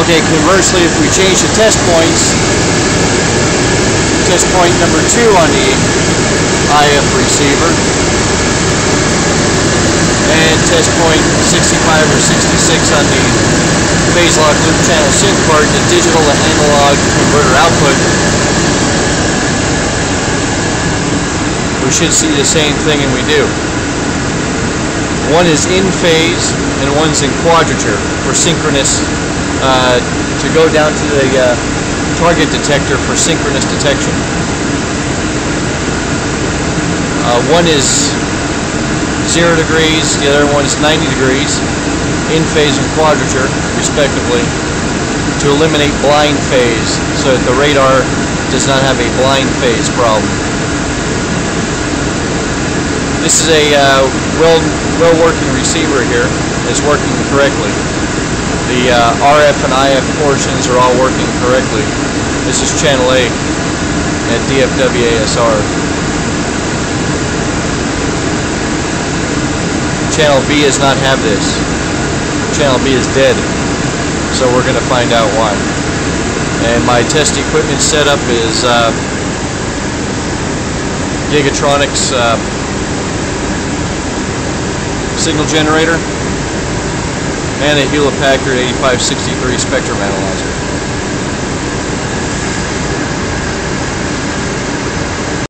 Okay, conversely, if we change the test points, test point number two on the IF receiver, and test point 65 or 66 on the phase lock loop channel sync card, the digital to analog converter output, we should see the same thing, and we do. One is in phase, and one's in quadrature for synchronous, uh, to go down to the uh, target detector for synchronous detection. Uh, one is 0 degrees, the other one is 90 degrees, in phase and quadrature, respectively, to eliminate blind phase, so that the radar does not have a blind phase problem. This is a uh, well well working receiver here. It's working correctly. The uh, RF and IF portions are all working correctly. This is channel A at DFWASR. Channel B does not have this. Channel B is dead. So we're going to find out why. And my test equipment setup is uh, Gigatronics uh, signal generator, and a Hewlett Packard 8563 spectrum analyzer.